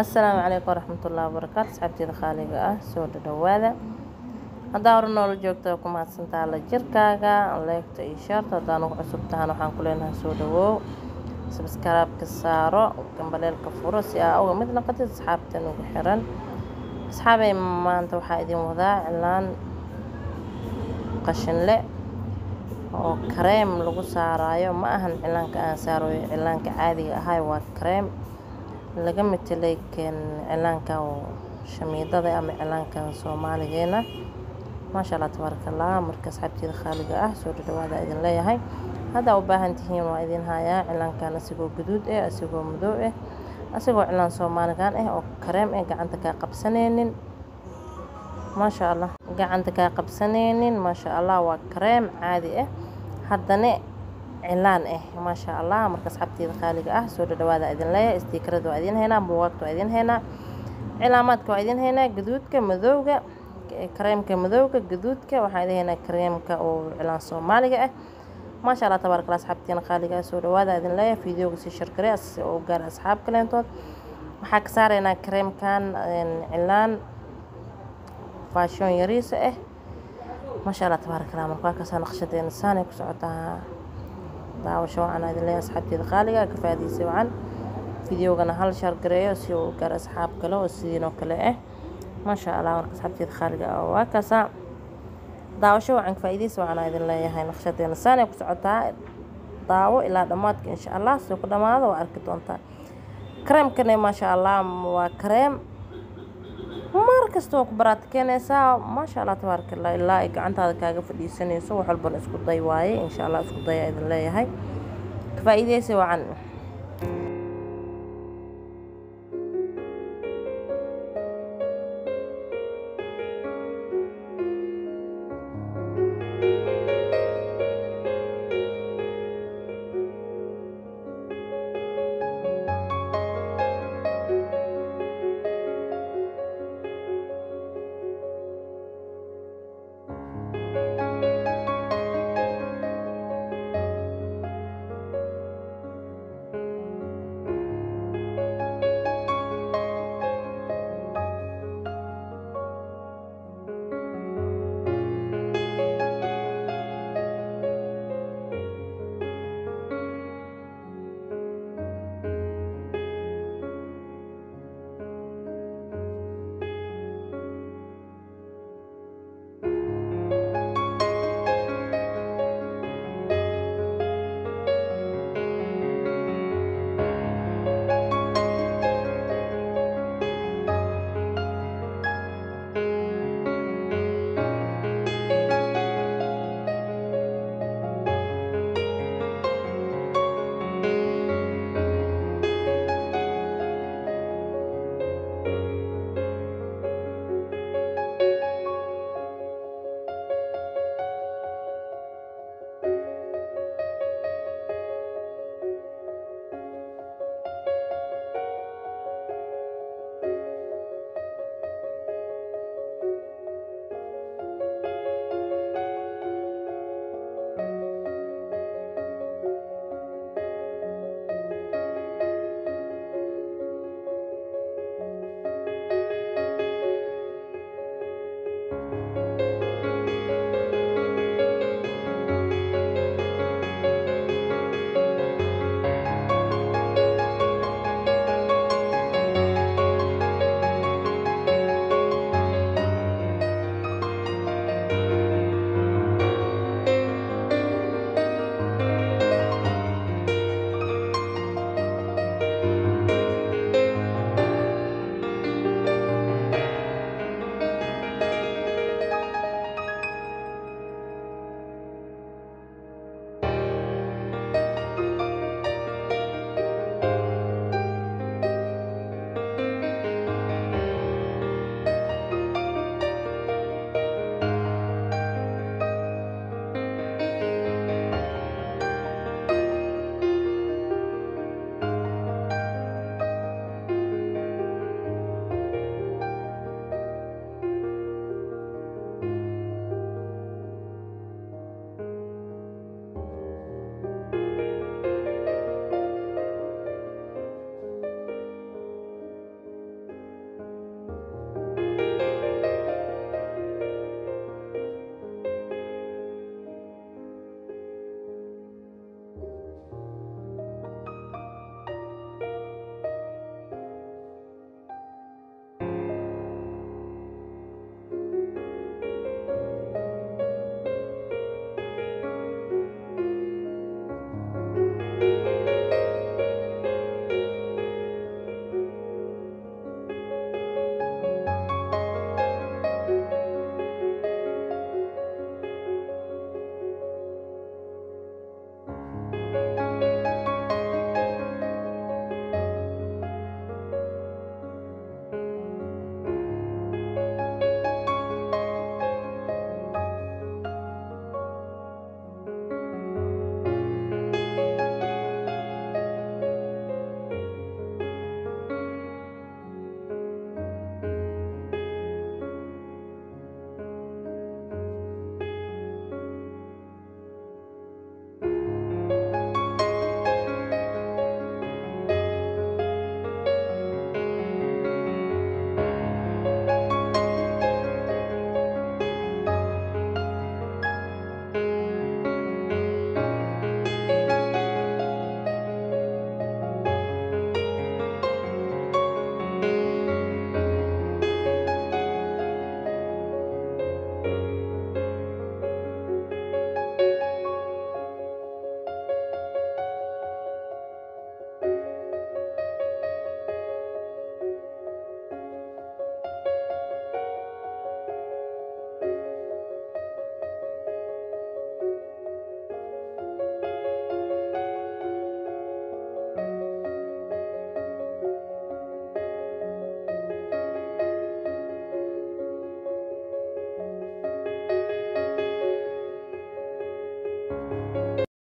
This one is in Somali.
assalaamu calaykum waraxmatullaahi wabarakaatu asxaabteeda khaaliga ah soo dhadhawaada. Haddaa hore noola joogta ku mahadsantaa la jirkaaga leegta iyo shaarta haddaan ugu cusub tahan waxaan ku leenahay soo dhawoow sabskaraabka saaro gambaleelka furo si aa uga mid naqatid asxaabtan ugu xiran. Asxaabay maanta waxaa idin wadaa cilaan qashinle oo kareem lagu saaraayo. Ma ahan cilaanka aan saarayo cilaanka caadiga ahay waa kareem laga matelay cilaanka shamiidada ama cilaanka soomaaligeena maasha allah tabaaraka allah marka asxaabteeda khaaliga ah soo dhadhawaada idin leeyahay. Haddaa u baahan tihiin waa idin hayaa cilaankan asigoo guduud eh asigoo madow eh asigoo cilaan soomaaligan ah oo kareem eh gacanta kaa qabsaneynin maasha allah gacanta kaa qabsaneynin maasha allah waa kareem caadi ah haddana cilaan ah maasha allah marka asxaabteeda khaaliga ah soo dhadhawaada idin leeyahay istiikarada waa idin haynaa buugaagta waa idin haynaa cilaamaadka waa idin haynaa gaduudka madowga kareemka madowga gaduudka waxaa idin haynaa kareemka oo cilaan soomaaliga ah. Maasha allah tabaaraka allah asxaabteena khaaliga ah soo dhawaada idin leeyahay fideoga sii shargare oo gaar asxaab kaleentood. Waxaa ka saaraynaa kareemkan cilaan faashoon yariisa ah maasha allah tabaaraka allah marka waa kasaa naqshadeena saanay ku socotaa daawasho wacan idin leeyahay asxaabteeda khaaliga ka wacan. Fideogana hal shargareeyo si uu gaar asxaab kale oo sidiinoo kale ah maasha allah marka asxaabteeda khaaliga ah waa kasaa daawasho wacan ka faa'iidaysa wacan idin leeyahay. Naqshadeena saanay ku socotaa daawo ilaa dhammaadka insha allah. Soo ku dhammaado waa arki doontaa. Kareemkane maasha allah waa kareem mar kasta waa ku baraatikeynaysaa maasha allah tabaaraka allah ilaa ay gacantaada kaaga fadhiisanayso wax walbana isku day waaye insha allah isku daya idin leeyahay. Ka faa'iidaysa wacan